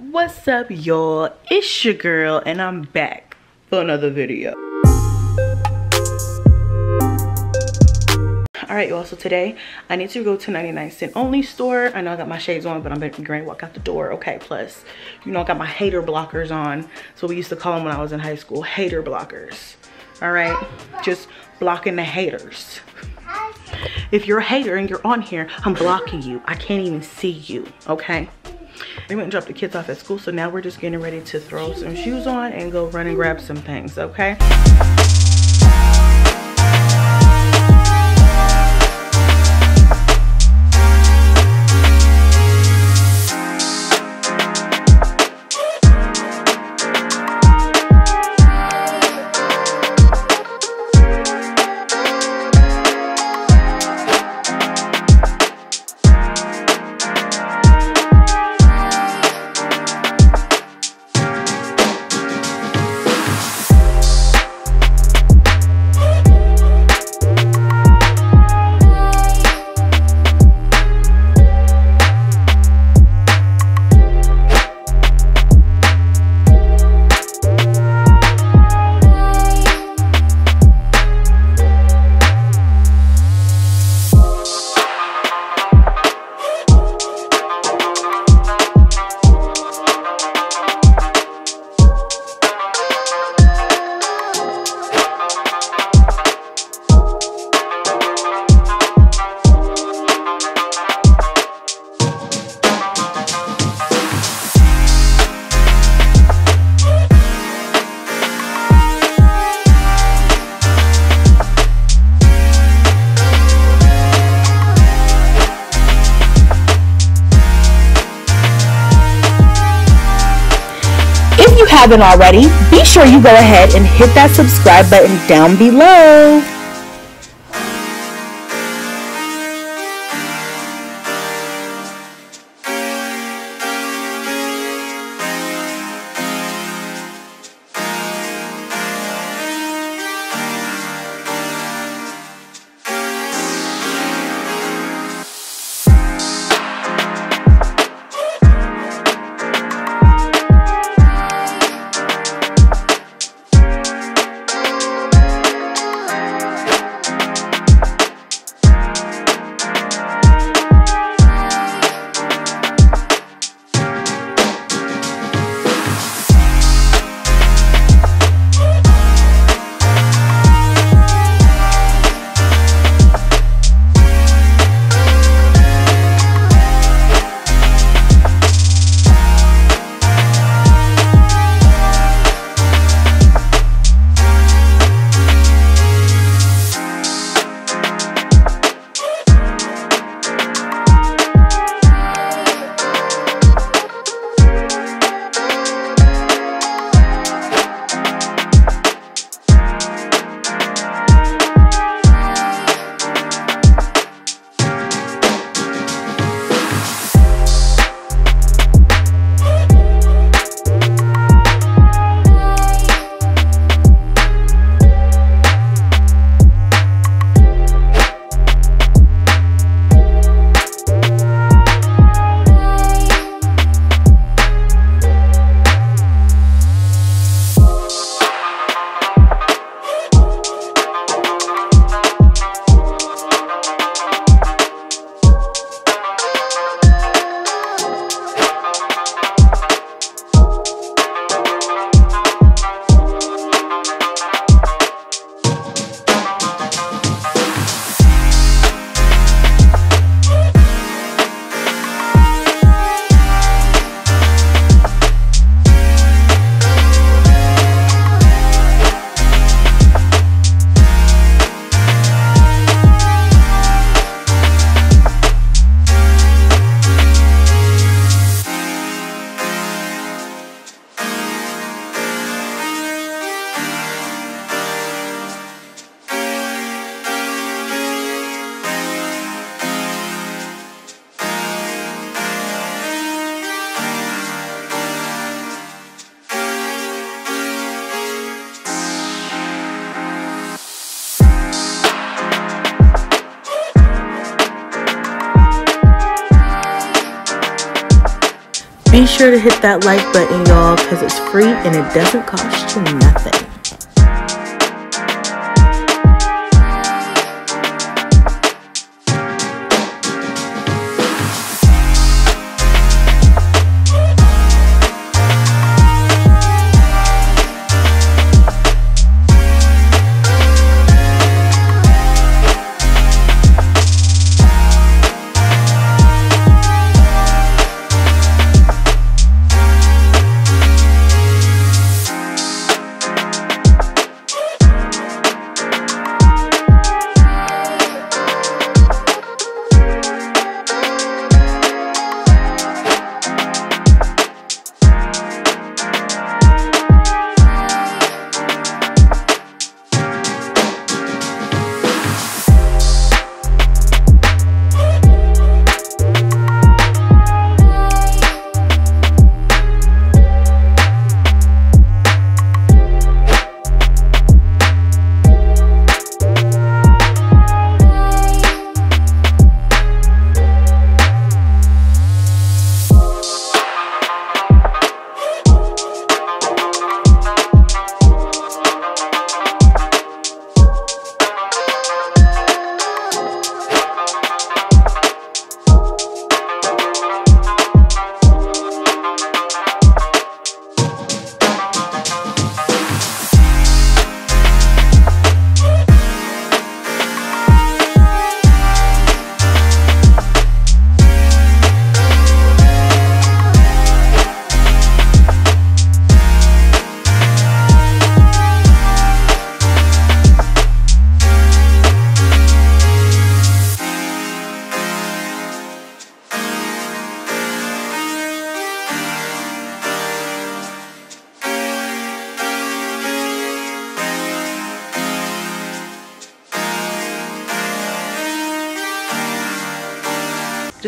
what's up y'all? It's your girl and i'm back for another video. All right y'all so today i need to go to 99 cent only store. I know i got my shades on but i'm going to walk out the door okay? Plus you know i got my hater blockers on. So we used to call them when i was in high school hater blockers. All right? Just blocking the haters. If you're a hater and you're on here i'm blocking you. I can't even see you okay we went and dropped the kids off at school so now we're just getting ready to throw some shoes on and go run and grab some things okay haven't already, be sure you go ahead and hit that subscribe button down below. Sure to hit that like button, y'all, because it's free and it doesn't cost you nothing.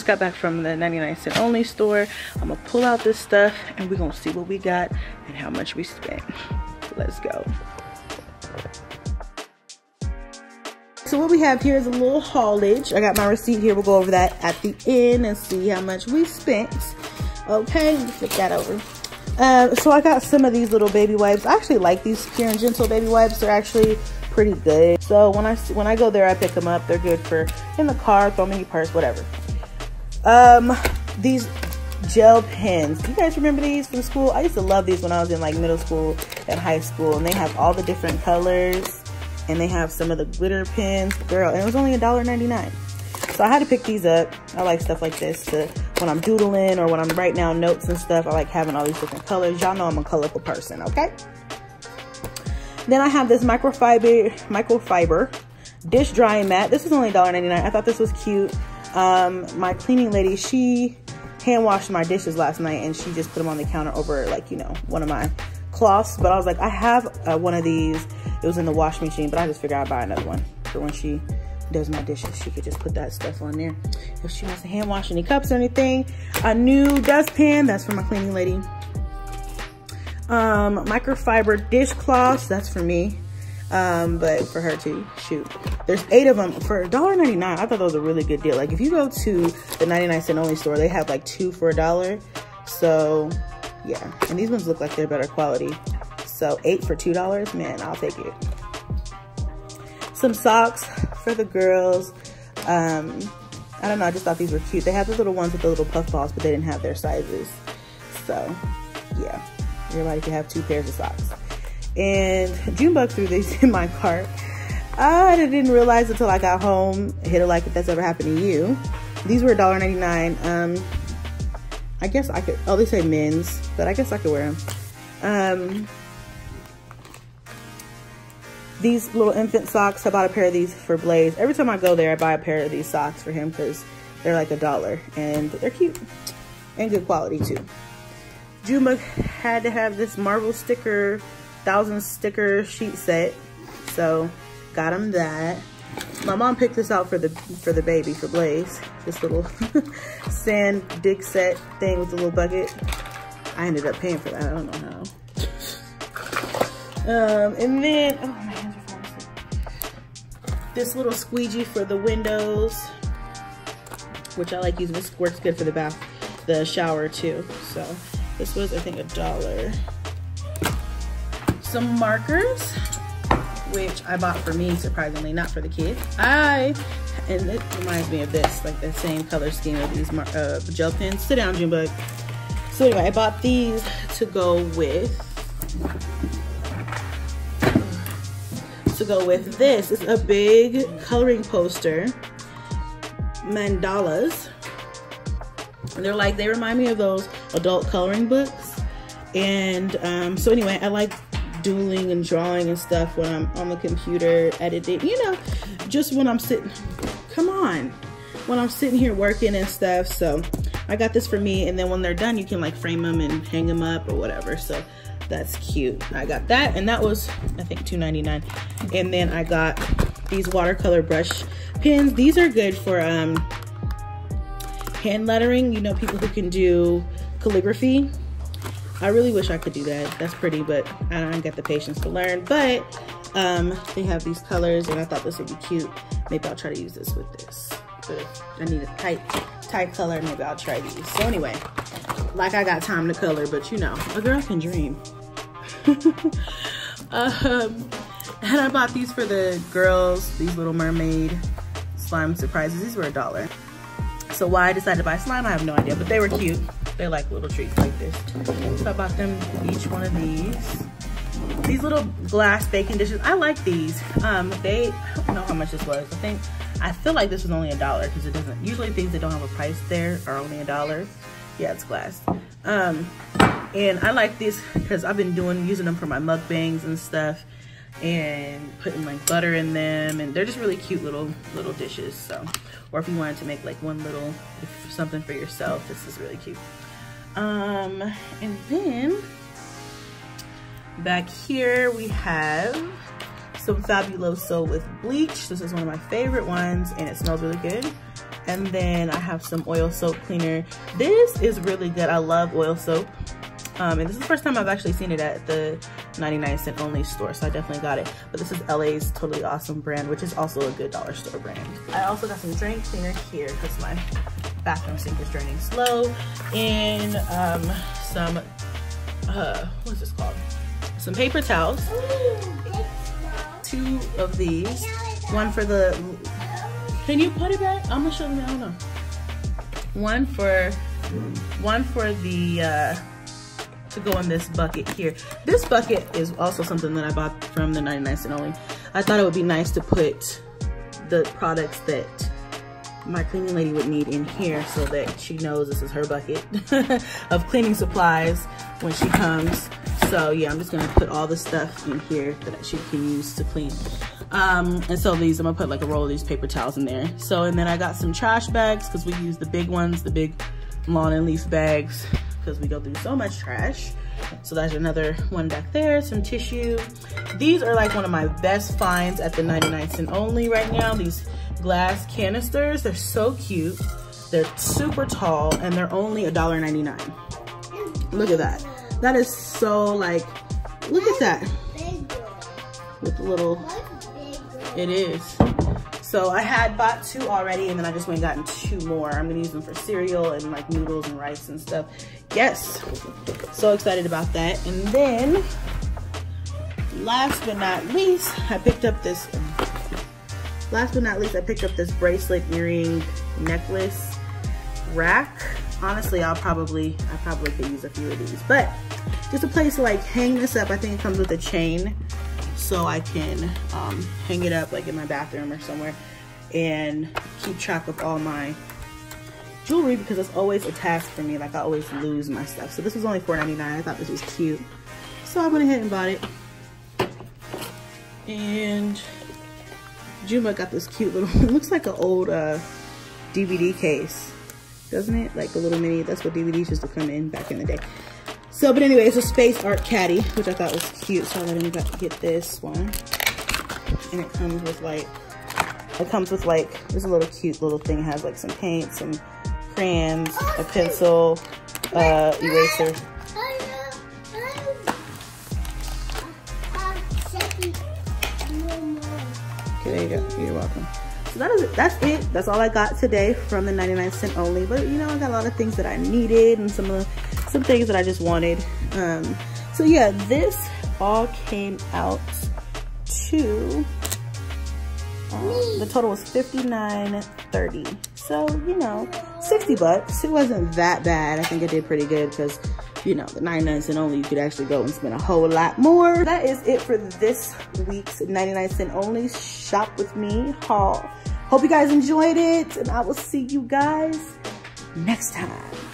Just got back from the 99 cent only store. I'm gonna pull out this stuff and we're gonna see what we got and how much we spent. Let's go. So what we have here is a little haulage. I got my receipt here. We'll go over that at the end and see how much we spent. Okay flip that over. Uh, so i got some of these little baby wipes. I actually like these pure and gentle baby wipes. They're actually pretty good. So when i when i go there i pick them up. They're good for in the car throw in your purse whatever um, these gel pens. You guys remember these from school? I used to love these when I was in like middle school and high school. And they have all the different colors. And they have some of the glitter pens. Girl, and it was only $1.99. So I had to pick these up. I like stuff like this to when I'm doodling or when I'm writing down notes and stuff. I like having all these different colors. Y'all know I'm a colorful person, okay? Then I have this microfiber microfiber dish drying mat. This is only $1.99. I thought this was cute. Um, my cleaning lady, she hand washed my dishes last night and she just put them on the counter over like, you know, one of my cloths. But I was like, I have uh, one of these. It was in the wash machine, but I just figured I'd buy another one for when she does my dishes. She could just put that stuff on there. If she wants to hand wash any cups or anything. A new dustpan, that's for my cleaning lady. Um, microfiber dishcloths, that's for me um, but for her to shoot. There's eight of them for $1.99. I thought that was a really good deal. Like if you go to the 99 cent only store, they have like two for a dollar. So yeah, and these ones look like they're better quality. So eight for $2, man, I'll take it. Some socks for the girls. Um, I don't know, I just thought these were cute. They have the little ones with the little puff balls, but they didn't have their sizes. So yeah, everybody can have two pairs of socks and Junebug threw these in my cart. I didn't realize until I got home. Hit it like if that's ever happened to you. These were $1.99. Um, I guess I could, oh, they say men's, but I guess I could wear them. Um, these little infant socks, I bought a pair of these for Blaze. Every time I go there, I buy a pair of these socks for him because they're like a dollar and they're cute and good quality too. Junebug had to have this Marvel sticker thousand sticker sheet set. So got him that. My mom picked this out for the for the baby, for Blaze. This little sand dig set thing with the little bucket. I ended up paying for that. I don't know how. Um, and then, oh, my hands are falling asleep. This little squeegee for the windows, which I like using. This works good for the bath, the shower too. So This was, I think, a dollar. Some markers, which I bought for me, surprisingly, not for the kids. I, and it reminds me of this, like the same color scheme of these uh, gel pens. Sit down, Junebug. So anyway, I bought these to go with, to go with this. It's a big coloring poster, mandalas. And they're like, they remind me of those adult coloring books. And um, so anyway, I like doodling and drawing and stuff when I'm on the computer editing, you know, just when I'm sitting, come on, when I'm sitting here working and stuff. So I got this for me. And then when they're done, you can like frame them and hang them up or whatever. So that's cute. I got that and that was, I think $2.99. And then I got these watercolor brush pens. These are good for um, hand lettering. You know, people who can do calligraphy I really wish I could do that. That's pretty, but I don't get the patience to learn. But um, they have these colors and I thought this would be cute. Maybe I'll try to use this with this. But I need a tight, tight color, maybe I'll try these. So anyway, like I got time to color, but you know, a girl can dream. um, and I bought these for the girls, these little mermaid slime surprises. These were a dollar. So why I decided to buy slime, I have no idea, but they were cute. They like little treats like this. So I bought them each one of these. These little glass baking dishes, I like these. Um, they, I don't know how much this was. I think, I feel like this was only a dollar because it doesn't, usually things that don't have a price there are only a dollar. Yeah, it's glass. Um, and I like these because I've been doing, using them for my mukbangs and stuff and putting like butter in them and they're just really cute little little dishes so or if you wanted to make like one little something for yourself this is really cute um, and then back here we have some Fabuloso with bleach. This is one of my favorite ones and it smells really good. And then I have some oil soap cleaner. This is really good. I love oil soap. Um, and this is the first time I've actually seen it at the 99 cent only store, so I definitely got it. But this is LA's Totally Awesome brand, which is also a good dollar store brand. I also got some drain cleaner here because my bathroom sink is draining slow. And um, some, uh, what's this called? Some paper towels. Two of these. One for the, can you put it back? I'm gonna show them, I don't know. One for, one for the, uh, to go in this bucket here. This bucket is also something that I bought from the 99 cent only. I thought it would be nice to put the products that my cleaning lady would need in here so that she knows this is her bucket of cleaning supplies when she comes. So yeah, I'm just gonna put all the stuff in here that she can use to clean. Um, and so these, I'm gonna put like a roll of these paper towels in there. So, and then I got some trash bags because we use the big ones, the big lawn and leaf bags because we go through so much trash. So that's another one back there, some tissue. These are like one of my best finds at the 99 cent only right now. These glass canisters, they're so cute. They're super tall and they're only $1.99. Look at that. That is so like, look at that. With the little, it is. So I had bought two already and then I just went and gotten two more. I'm gonna use them for cereal and like noodles and rice and stuff. Yes, so excited about that. And then, last but not least, I picked up this, last but not least, I picked up this bracelet, earring, necklace rack. Honestly, I'll probably, I probably could use a few of these, but just a place to like hang this up. I think it comes with a chain so I can um, hang it up like in my bathroom or somewhere and keep track of all my jewelry because it's always a task for me. Like I always lose my stuff. So this was only $4.99. I thought this was cute. So I went ahead and bought it. And Juma got this cute little, it looks like an old uh, DVD case, doesn't it? Like a little mini, that's what DVDs used to come in back in the day. So, but anyway, it's a space art caddy, which I thought was cute. So I let him get this one. And it comes with like, it comes with like, there's a little cute little thing. It has like some paint, some crayons, a pencil, uh, eraser. Okay, there you go. You're welcome. So that is it. That's it. That's all I got today from the 99 cent only. But you know, I got a lot of things that I needed and some of the some things that I just wanted. Um, so yeah, this all came out to, um, the total was 59.30. So, you know, 60 bucks. It wasn't that bad. I think I did pretty good because you know, the 99 cent only, you could actually go and spend a whole lot more. That is it for this week's 99 cent only shop with me haul. Hope you guys enjoyed it and I will see you guys next time.